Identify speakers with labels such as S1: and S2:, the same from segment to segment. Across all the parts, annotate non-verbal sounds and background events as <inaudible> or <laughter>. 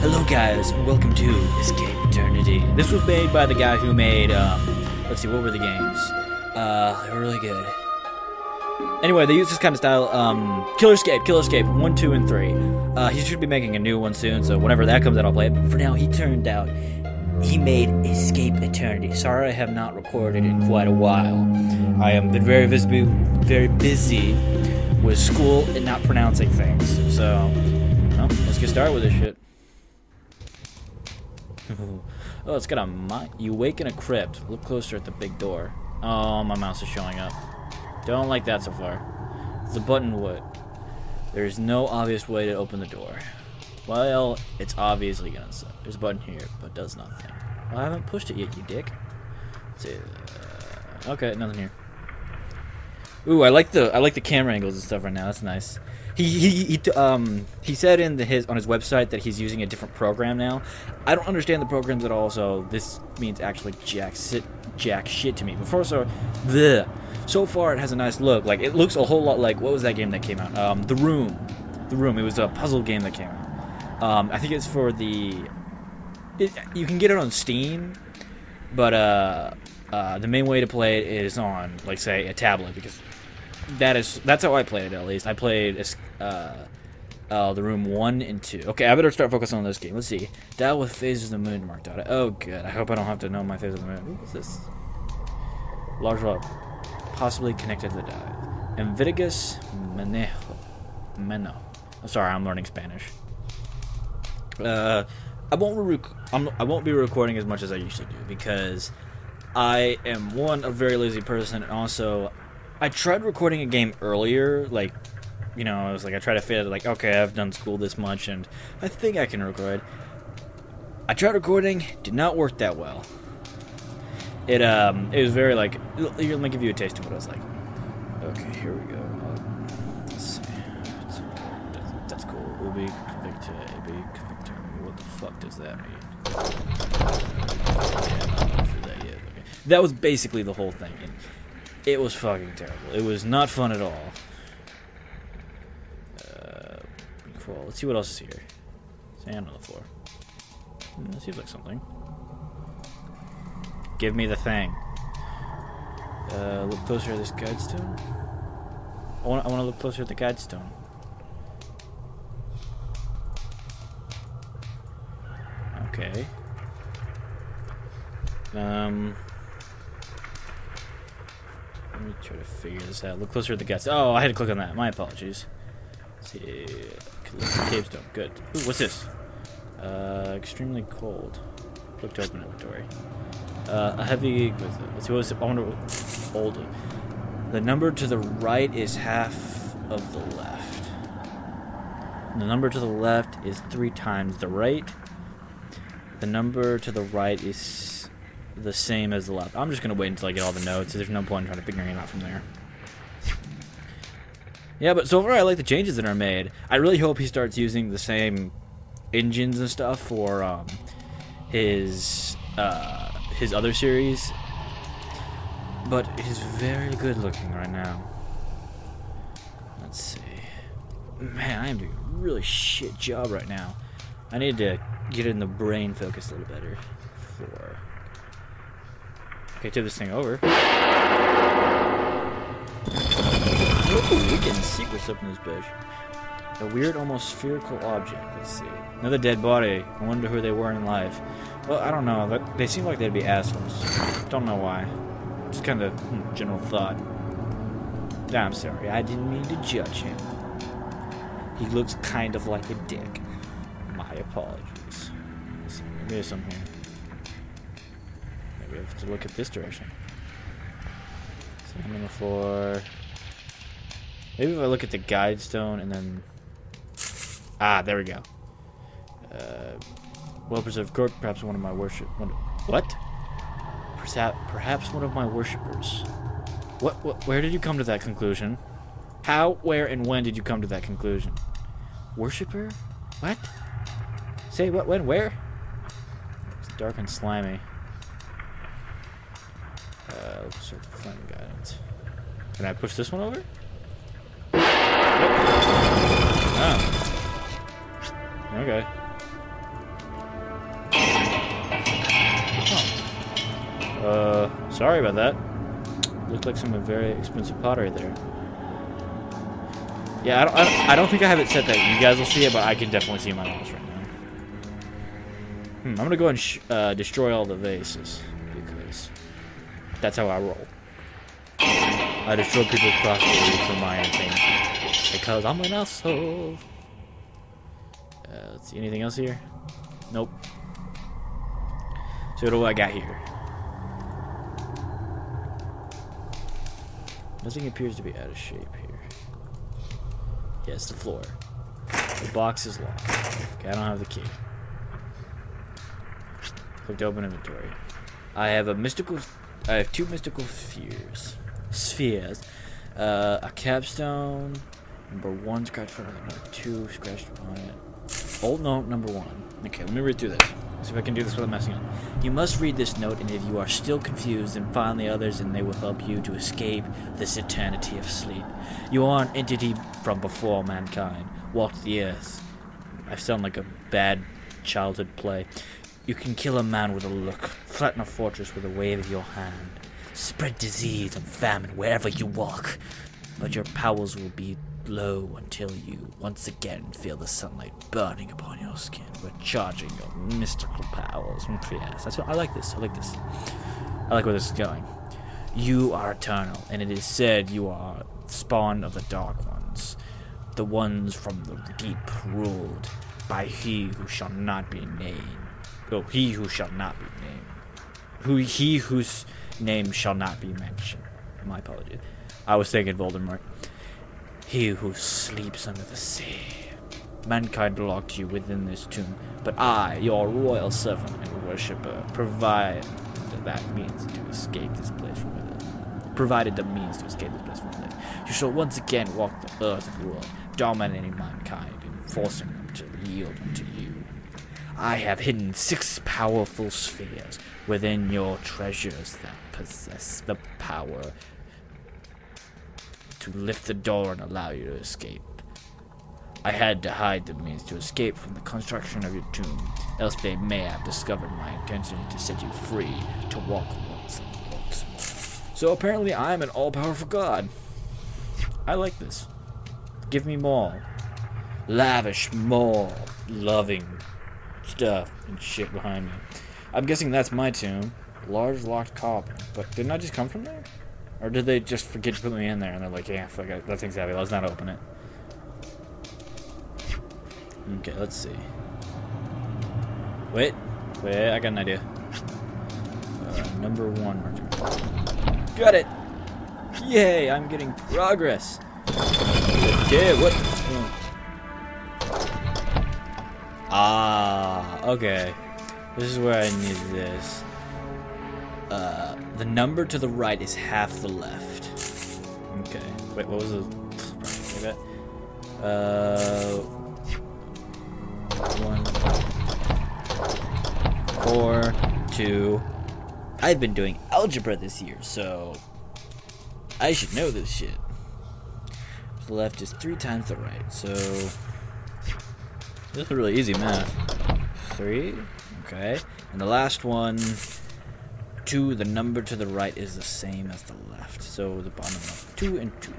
S1: Hello guys, welcome to Escape Eternity. This was made by the guy who made, um, let's see, what were the games? Uh, they were really good. Anyway, they use this kind of style, um, Killer Escape, Killer Escape, 1, 2, and 3. Uh, he should be making a new one soon, so whenever that comes out, I'll play it. But for now, he turned out, he made Escape Eternity. Sorry I have not recorded in quite a while. I have been very busy, very busy with school and not pronouncing things. So, well, let's get started with this shit. Oh, it's got a You wake in a crypt. Look closer at the big door. Oh, my mouse is showing up. Don't like that so far. The button would. There's no obvious way to open the door. Well, it's obviously gonna suck. There's a button here, but does nothing. Well, I haven't pushed it yet, you dick. Let's see. Uh, okay, nothing here. Ooh, I like the I like the camera angles and stuff right now. That's nice. He he, he um he said in the, his on his website that he's using a different program now. I don't understand the programs at all, so this means actually jack shit jack shit to me. Before so the so far it has a nice look. Like it looks a whole lot like what was that game that came out? Um, The Room. The Room. It was a puzzle game that came out. Um, I think it's for the. It, you can get it on Steam, but uh, uh, the main way to play it is on, like, say, a tablet because that is that's how I played it at least. I played uh, uh, the room one and two. Okay, I better start focusing on this game. Let's see. Dial with phases of the moon marked out. Oh, good. I hope I don't have to know my phase of the moon. What's this? Large rock, possibly connected to the dial. Envitigus Menejo. Meno. I'm sorry, I'm learning Spanish. Uh, I won't I'm, I won't be recording as much as I usually do because I am one a very lazy person, and also I tried recording a game earlier, like you know, I was like I tried to fit it like okay, I've done school this much, and I think I can record. I tried recording, did not work that well. It um, it was very like let me give you a taste of what it was like. Okay, here we go. Let's see. That's, cool. Ubi convicted, AB convicted. What the fuck does that mean? That. Okay. That was basically the whole thing. And it was fucking terrible. It was not fun at all. Uh, cool. Let's see what else is here. Sand on the floor. Hmm, that seems like something. Give me the thing. Uh, look closer at this guide stone. I want, I want to look closer at the guide stone. Okay. Um. Try to figure this out. Look closer at the guts. Oh, I had to click on that. My apologies. Let's see. Cave stone. Good. Ooh, what's this? Uh, extremely cold. Look to open inventory. Uh, a heavy. Let's see. What was it? I wonder. What, old. The number to the right is half of the left. The number to the left is three times the right. The number to the right is the same as the left. I'm just going to wait until I get all the notes. There's no point in trying to figure it out from there. Yeah, but so far I like the changes that are made. I really hope he starts using the same engines and stuff for um, his uh, his other series. But he's very good looking right now. Let's see. Man, I am doing a really shit job right now. I need to get in the brain focus a little better for Okay, tip this thing over. Ooh, we're getting secrets up in this bitch. A weird, almost spherical object. Let's see. Another dead body. I wonder who they were in life. Well, I don't know. They seem like they'd be assholes. Don't know why. Just kind of hmm, general thought. I'm sorry. I didn't mean to judge him. He looks kind of like a dick. My apologies. There's some here. Have to look at this direction. The floor. Maybe if I look at the guide stone and then... Ah, there we go. Uh, well-preserved corpse, perhaps one of my worship... One, what? Perhaps, perhaps one of my worshippers. What, what? Where did you come to that conclusion? How, where, and when did you come to that conclusion? Worshipper? What? Say what, when, where? It's dark and slimy. Officer Guidance. Can I push this one over? Oh. Okay. Huh. Uh, sorry about that. Looked like some very expensive pottery there. Yeah, I don't, I don't, I don't, think I have it set that you guys will see it, but I can definitely see my house right now. Hmm, I'm gonna go and uh, destroy all the vases that's how I roll. I destroy people's property for my entertainment because I'm an asshole. Uh, let's see, anything else here? Nope. So what do I got here? Nothing appears to be out of shape here. Yes, the floor. The box is locked. Okay, I don't have the key. Click to open inventory. I have a mystical. I have two mystical spheres. Spheres. Uh, a capstone. Number one scratched it. Number two scratched on it. Old note number one. Okay, let me read through this. See if I can do this without messing up. You must read this note, and if you are still confused, then find the others, and they will help you to escape this eternity of sleep. You are an entity from before mankind, walked the earth. I sound like a bad childhood play. You can kill a man with a look, flatten a fortress with a wave of your hand, spread disease and famine wherever you walk, but your powers will be low until you once again feel the sunlight burning upon your skin, recharging your mystical powers. Yes, that's what I like this. I like this. I like where this is going. You are eternal, and it is said you are spawn of the dark ones, the ones from the deep ruled by he who shall not be named. Oh, he who shall not be named. Who he whose name shall not be mentioned. My apologies. I was thinking Voldemort. He who sleeps under the sea. Mankind locked you within this tomb, but I, your royal servant and worshipper, provide that means to escape this place from within. Provided the means to escape this place from within. You shall once again walk the earth and world, dominating mankind and forcing them to yield unto you. I have hidden six powerful spheres within your treasures that possess the power to lift the door and allow you to escape. I had to hide the means to escape from the construction of your tomb, else they may have discovered my intention to set you free to walk once and once more. So apparently I'm an all-powerful god. I like this. Give me more. Lavish more loving stuff and shit behind me. I'm guessing that's my tomb. Large locked coffin. But didn't I just come from there? Or did they just forget to put me in there and they're like, yeah, fuck it, that thing's heavy, let's not open it. Okay, let's see. Wait, wait, I got an idea. Uh, number one Got it! Yay, I'm getting progress! Okay, what? Ah, okay. This is where I need this. Uh, the number to the right is half the left. Okay. Wait, what was the... Uh... One... Four... Two... I've been doing algebra this year, so... I should know this shit. The left is three times the right, so... This is a really easy math. Three? Okay. And the last one two, the number to the right is the same as the left. So the bottom of two and two.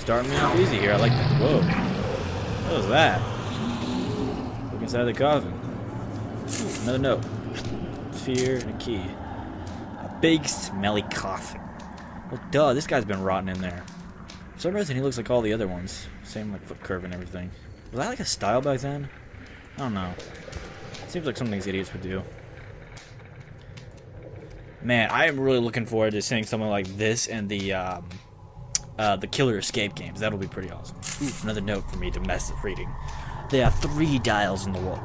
S1: Starting me off easy here. I like that. Whoa. What was that? Look inside the coffin. Ooh, another note. Sphere and a key. A big smelly coffin. Well, duh, this guy's been rotting in there. For some reason, he looks like all the other ones. Same like foot curve and everything. Was that like a style back then? I don't know. Seems like something these idiots would do. Man, I am really looking forward to seeing something like this and the um, uh, the Killer Escape games. That'll be pretty awesome. Ooh, another note for me to mess with reading. There are three dials in the wall.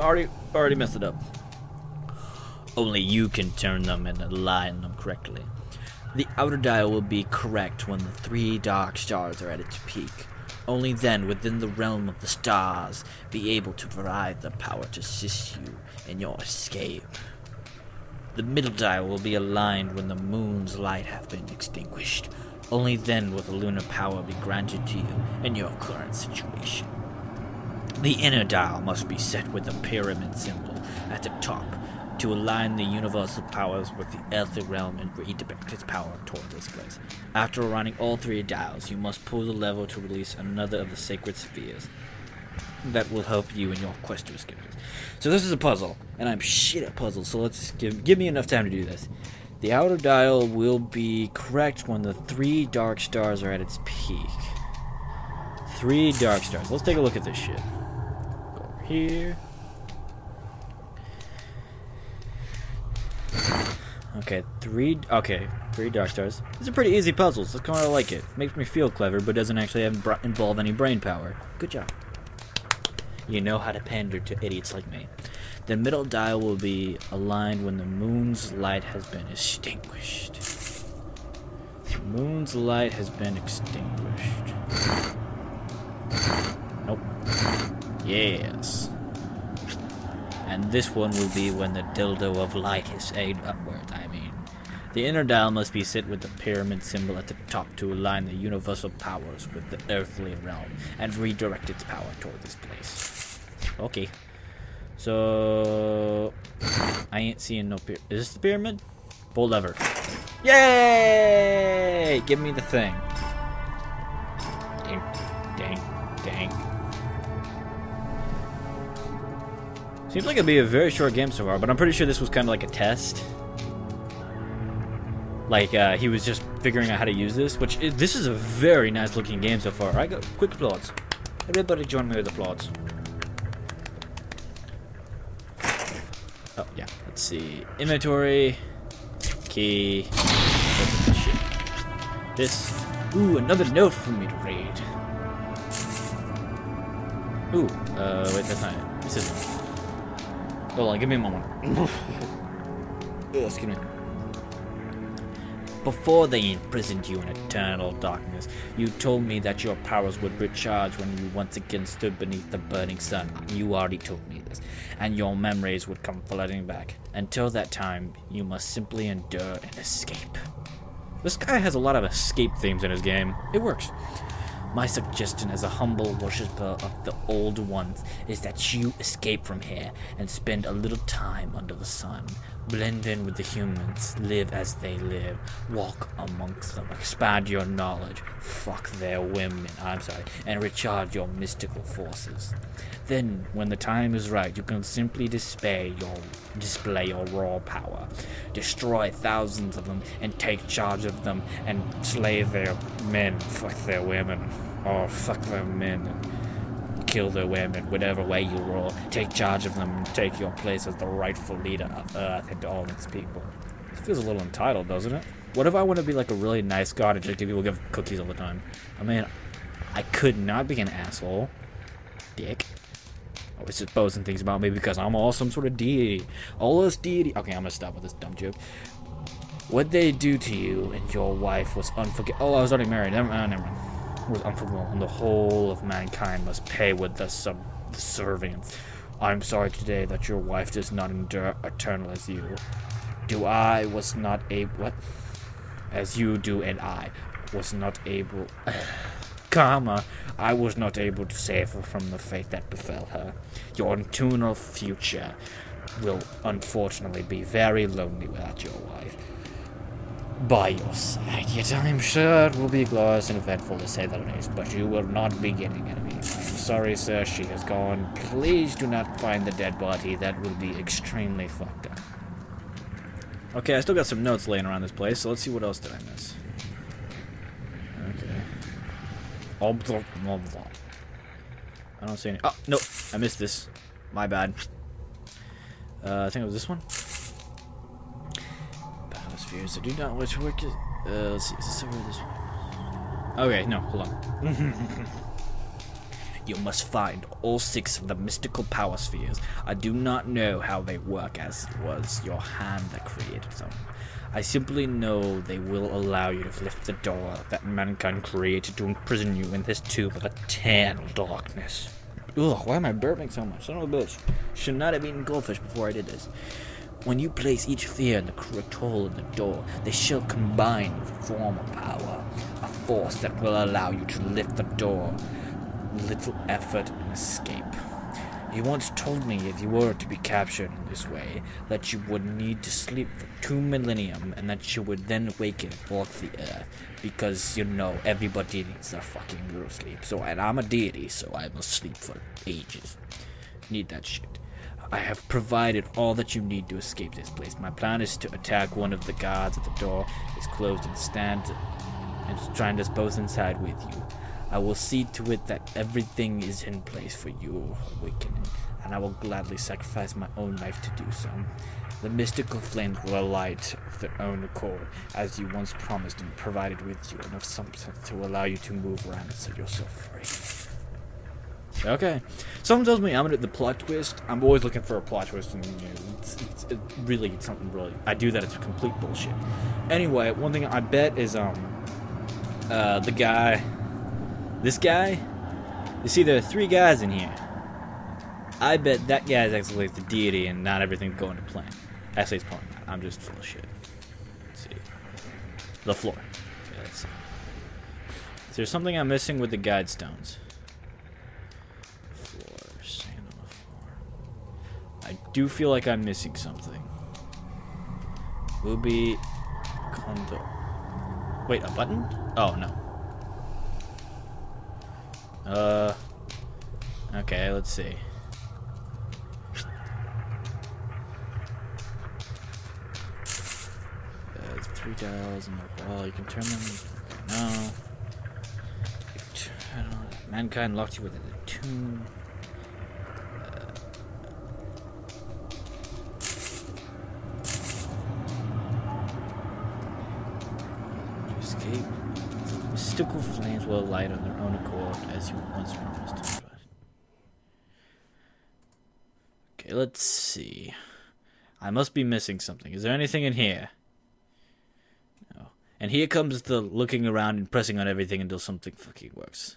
S1: <coughs> already, already messed it up. Only you can turn them and align them correctly. The outer dial will be correct when the three dark stars are at its peak. Only then, within the realm of the stars, be able to provide the power to assist you in your escape. The middle dial will be aligned when the moon's light have been extinguished. Only then will the lunar power be granted to you in your current situation. The inner dial must be set with the pyramid symbol at the top to align the universal powers with the earthly realm and redirect its power toward this place. After running all three dials, you must pull the lever to release another of the sacred spheres. That will help you in your quest to escape this. So this is a puzzle, and I'm shit at puzzles, so let's give give me enough time to do this. The outer dial will be correct when the three dark stars are at its peak. Three dark stars. Let's take a look at this shit. Over here. Okay, three. Okay, three dark stars. These are pretty easy puzzles. So kind of like it. Makes me feel clever, but doesn't actually have involve any brain power. Good job. You know how to pander to idiots like me. The middle dial will be aligned when the moon's light has been extinguished. The moon's light has been extinguished. Nope. Yes. And this one will be when the dildo of light is aimed upward. The inner dial must be set with the pyramid symbol at the top to align the universal powers with the earthly realm and redirect its power toward this place. Okay. So... I ain't seeing no pyramid. Is this the pyramid? Pull lever. Yay! Give me the thing. Dang, dang, dang. Seems like it'd be a very short game so far, but I'm pretty sure this was kind of like a test. Like, uh, he was just figuring out how to use this, which, is, this is a very nice looking game so far. I got quick applause. Everybody join me with the applause. Oh, yeah. Let's see. Inventory. Key. This. Ooh, another note for me to read. Ooh, uh, wait, that's not it. This isn't Hold on, give me a moment. <laughs> excuse me. Before they imprisoned you in eternal darkness, you told me that your powers would recharge when you once again stood beneath the burning sun. You already told me this. And your memories would come flooding back. Until that time, you must simply endure and escape. This guy has a lot of escape themes in his game. It works. My suggestion as a humble worshipper of the old ones is that you escape from here and spend a little time under the sun. Blend in with the humans, live as they live, walk amongst them, expand your knowledge, fuck their women, I'm sorry, and recharge your mystical forces. Then, when the time is right, you can simply display your display your raw power, destroy thousands of them, and take charge of them, and slay their men, fuck their women, or fuck their men, kill their women, whatever way you roll. Take charge of them, and take your place as the rightful leader of Earth and all its people. It feels a little entitled, doesn't it? What if I want to be like a really nice god and just give people give cookies all the time? I mean, I could not be an asshole. Dick always supposing things about me because I'm all some sort of deity. All this deity. Okay, I'm gonna stop with this dumb joke. What they do to you and your wife was unforgivable. Oh, I was already married. Never, uh, never mind. Was unforgivable, and the whole of mankind must pay with the subservience. I'm sorry today that your wife does not endure eternal as you. Do I was not able. What? As you do, and I was not able. <sighs> Karma, I was not able to save her from the fate that befell her. Your eternal future will unfortunately be very lonely without your wife by your side. Yet I'm sure it will be glorious and eventful to say the least, but you will not be getting any. Sorry, sir, she has gone. Please do not find the dead body. That will be extremely fucked up. Okay, I still got some notes laying around this place, so let's see what else did I miss. Okay. Obvious. I don't see any. Oh, no. I missed this. My bad. Uh, I think it was this one. Biospheres. I do not wish work. Uh, let's see. Is this over this one? Okay, no. Hold on. <laughs> you must find all six of the mystical power spheres. I do not know how they work as it was your hand that created them. I simply know they will allow you to lift the door that mankind created to imprison you in this tube of eternal darkness. Ugh, why am I burping so much? Son of a bitch. Should not have eaten goldfish before I did this. When you place each fear in the correct hole in the door, they shall combine to form a power, a force that will allow you to lift the door. Little effort and escape. He once told me if you were to be captured in this way, that you would need to sleep for two millennium and that you would then awaken and walk the earth. Because, you know, everybody needs their fucking real sleep. So, and I'm a deity, so I must sleep for ages. Need that shit. I have provided all that you need to escape this place. My plan is to attack one of the guards at the door. It's closed and stand and try and both inside with you. I will see to it that everything is in place for your awakening, and I will gladly sacrifice my own life to do so. The mystical flames will alight of their own accord, as you once promised and provided with you enough substance to allow you to move around and set yourself free. Okay. Someone tells me I'm gonna do the plot twist. I'm always looking for a plot twist, and you know, it's, it's it really it's something really. I do that. It's complete bullshit. Anyway, one thing I bet is um, uh, the guy this guy, you see there are three guys in here. I bet that guy is actually the deity and not everything's going to plan. Actually, it's probably not. I'm just full of shit. Let's see. The floor. Yeah, let's see. Is there something I'm missing with the guide stones? Floor. Sand on the floor. I do feel like I'm missing something. Ubi Kondo. Wait, a button? Oh, no. Uh. Okay, let's see. Uh, three dials on the wall. You can turn them. No. Mankind locked you within the tomb. Mystical flames will light on their own accord as you once promised. Okay, let's see. I must be missing something. Is there anything in here? No. And here comes the looking around and pressing on everything until something fucking works.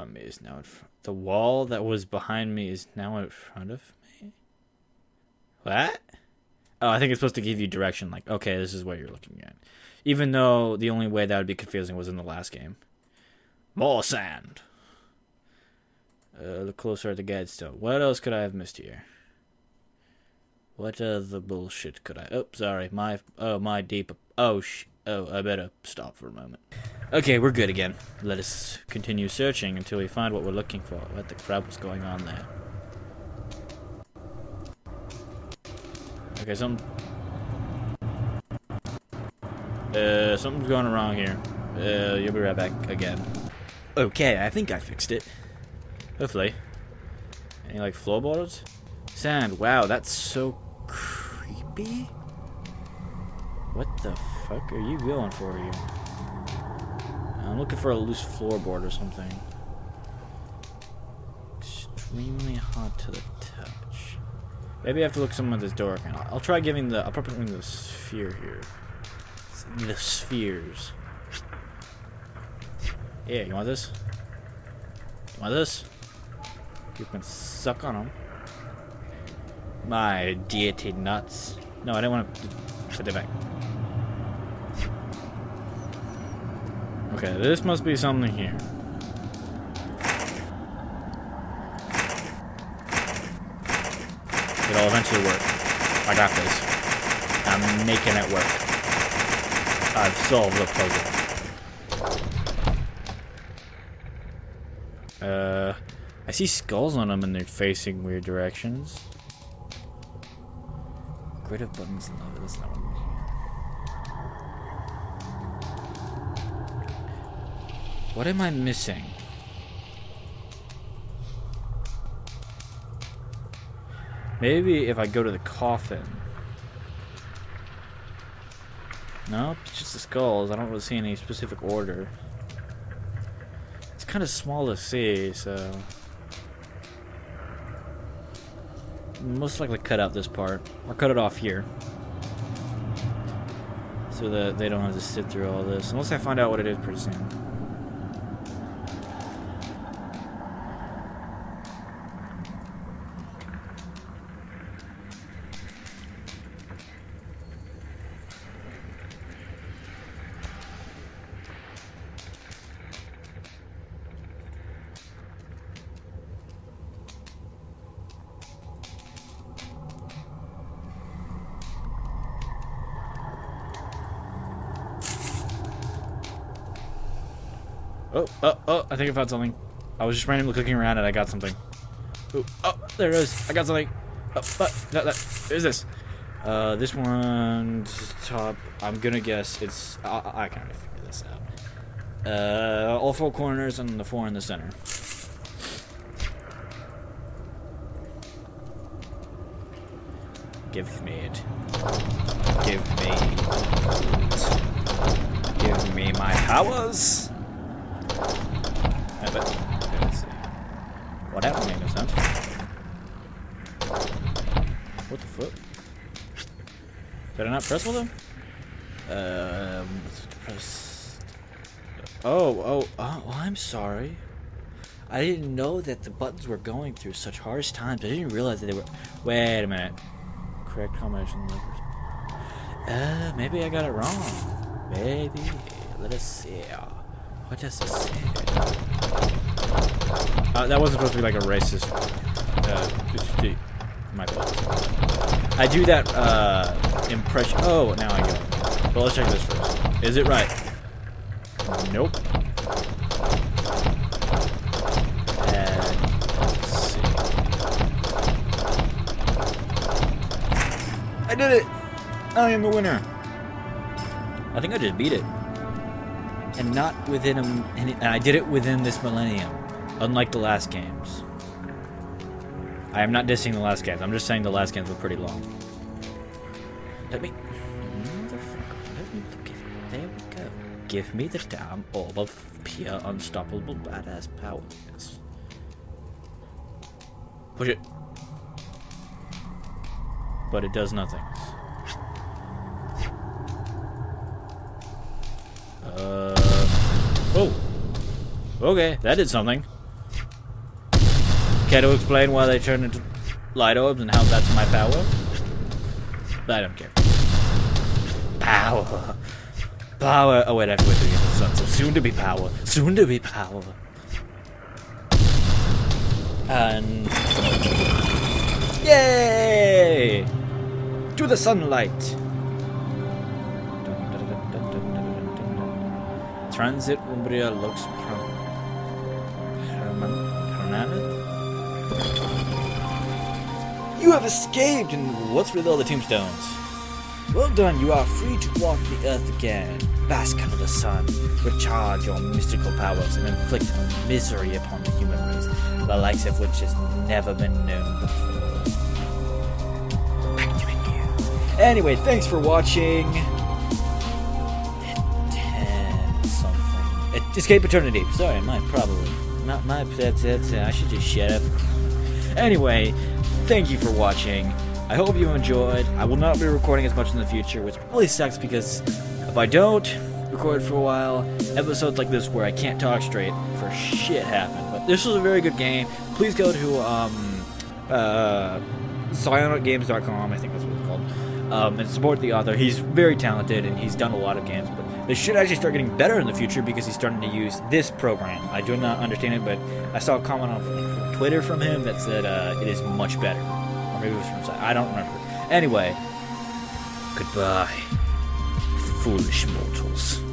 S1: Um, is now. The wall that was behind me is now in front of me. What? Oh, I think it's supposed to give you direction. Like, okay, this is what you're looking at. Even though the only way that would be confusing was in the last game. More sand. Uh, closer at the Gadstone. What else could I have missed here? What other bullshit could I? Oh, sorry. My oh my deep. Oh sh. Oh, I better stop for a moment. Okay, we're good again. Let us continue searching until we find what we're looking for. What the crap was going on there? Okay, some uh, something's going wrong here. Uh, you'll be right back again. Okay, I think I fixed it. Hopefully. Any, like, floorboards? Sand. Wow, that's so creepy. What the fuck are you going for here? I'm looking for a loose floorboard or something. Extremely hot to the touch. Maybe I have to look some of this door. I'll, I'll try giving the. I'll probably bring the sphere here the spheres. Yeah, you want this? You want this? You can suck on them. My deity nuts. No, I didn't want to put it back. Okay, this must be something here. It'll eventually work. I got this. I'm making it work. I've solved the puzzle. Uh, I see skulls on them and they're facing weird directions. Grid of buttons and love. That's not what What am I missing? Maybe if I go to the coffin. Nope, it's just the skulls. I don't really see any specific order. It's kind of small to see, so... Most likely cut out this part. Or cut it off here. So that they don't have to sit through all this. Unless I find out what it is pretty soon. Oh, I think I found something. I was just randomly clicking around and I got something. Ooh, oh, there it is. I got something. Oh, but, that, that, there's this. Uh, this one's top. I'm gonna guess it's. I, I can't really figure this out. Uh, all four corners and the four in the center. Give me it. Give me it. Give me my powers. I bet. Let's see. What happened made no sense. What the fuck? Did I not press with them? Um, press. Oh, oh, oh, well, I'm sorry. I didn't know that the buttons were going through such harsh times. I didn't realize that they were. Wait a minute. Correct combination levers. Uh, maybe I got it wrong. Maybe. Let us see. What does it say? Uh, that wasn't supposed to be like a racist. Uh, my fault. I do that uh, impression. Oh, now I go. But let's check this first. Is it right? Nope. And see. I did it! I am the winner. I think I just beat it. And not within a. And I did it within this millennium. Unlike the last games. I am not dissing the last games. I'm just saying the last games were pretty long. Let me... Motherfucker. Let me look at. There we go. Give me the damn orb of pure unstoppable badass power. Yes. Push it. But it does nothing. Uh... Oh! Okay, that did something. Care to explain why they turn into light orbs and how that's my power? I don't care. Power. Power. Oh wait, I have to wait till the sun. So soon to be power. Soon to be power. And yay! To the sunlight. Transit Umbria looks You have escaped! And what's with all the tombstones? Well done, you are free to walk the earth again. Bask under the sun, recharge your mystical powers, and inflict misery upon the human race, the likes of which has never been known before. Back to. Anyway, thanks for watching. Escape Eternity. Sorry, my probably. Not my. That's, that's, I should just shut up. Anyway, thank you for watching. I hope you enjoyed. I will not be recording as much in the future, which really sucks because if I don't record for a while, episodes like this where I can't talk straight for shit happen. But this was a very good game. Please go to um, uh, I think that's what it's called, um, and support the author. He's very talented and he's done a lot of games, but they should actually start getting better in the future because he's starting to use this program. I do not understand it, but I saw a comment on Twitter from him that said uh, it is much better. Or maybe it was from. I don't remember. Anyway, goodbye, foolish mortals.